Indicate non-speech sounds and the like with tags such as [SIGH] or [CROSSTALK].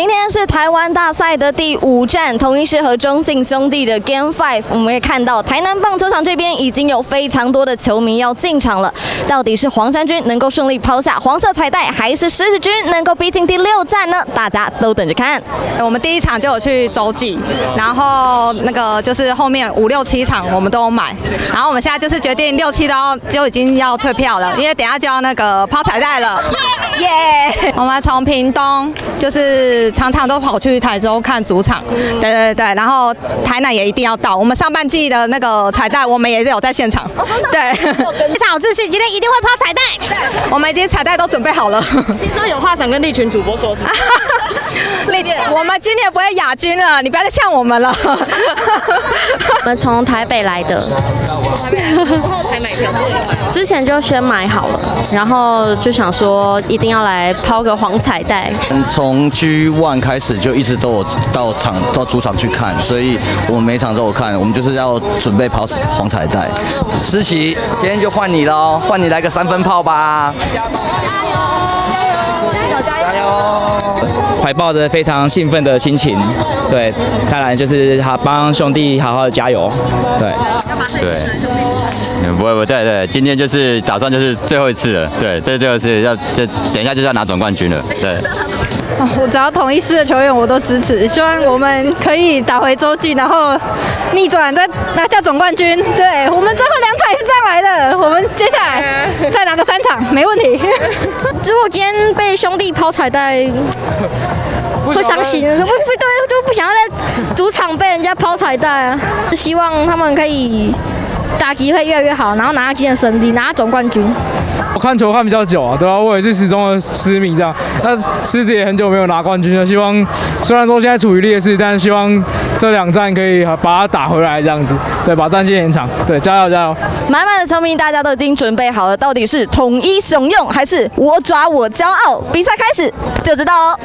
今天是台湾大赛的第五站，同一是和中信兄弟的 Game Five。我们可以看到，台南棒球场这边已经有非常多的球迷要进场了。到底是黄山军能够顺利抛下黄色彩带，还是狮子军能够逼近第六站呢？大家都等着看。我们第一场就有去洲际，然后那个就是后面五六七场我们都有买，然后我们现在就是决定六七都要就已经要退票了，因为等下就要那个抛彩带了。耶！我们从屏东就是常常都跑去台州看主场，对对对，然后台南也一定要到。我们上半季的那个彩蛋，我们也是有在现场，对，非常有自信，今天一定会抛彩带。[LAUGHS] 我们已经彩蛋都准备好了。[LAUGHS] 听说有话想跟立群主播说，是 [LAUGHS] 吗？立，我们今年不会亚军了，你不要再呛我们了。[LAUGHS] 我们从台北来的，才买票，之前就先买好了，然后就想说一定要来抛个黄彩带。从 G One 开始就一直都有到场到主场去看，所以我们每场都有看。我们就是要准备抛黄彩带。思琪，今天就换你喽，换你来个三分炮吧！加油！[LAUGHS] 怀抱着非常兴奋的心情，对，当然就是好帮兄弟好好的加油，对，对，不会不会，对对，今天就是打算就是最后一次了，对，这是最后一次要这等一下就是要拿总冠军了，对。我只要同一师的球员我都支持，希望我们可以打回洲际，然后逆转再拿下总冠军。对我们最后两场也是这样来的，我们接下来再拿个三场 [LAUGHS] 没问题。[LAUGHS] 如果今天被兄弟抛彩带，会伤心，不不对，就不想要在主场被人家抛彩带啊！希望他们可以打击会越来越好，然后拿下今天胜利，拿下总冠军。我看球看比较久啊，对吧？我也是始终的狮迷这样。那狮子也很久没有拿冠军了，希望虽然说现在处于劣势，但是希望这两站可以把它打回来这样子，对，把战线延长。对，加油加油！满满的球迷，大家都已经准备好了，到底是统一雄用还是我抓我骄傲？比赛开始就知道哦。